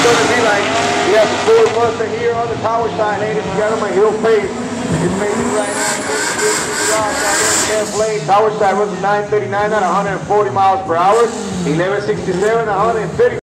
it's going to be like. We have the Ford Mustang here on the tower sign, ain't it? You got him a hill pace. It's amazing right now. Left lane, tower side runs 939 at 140 miles per hour. 1167 150